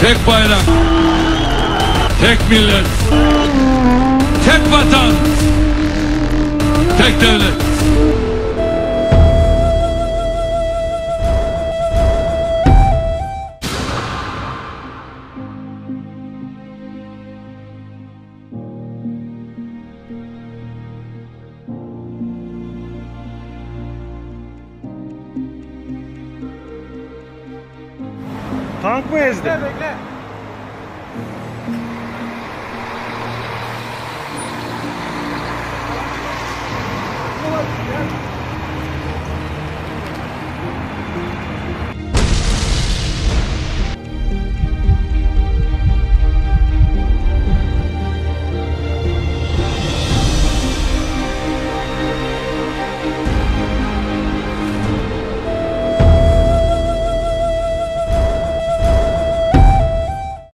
tek bayrak, tek millet, tek vatan, tek devlet. Tank mı ezdi?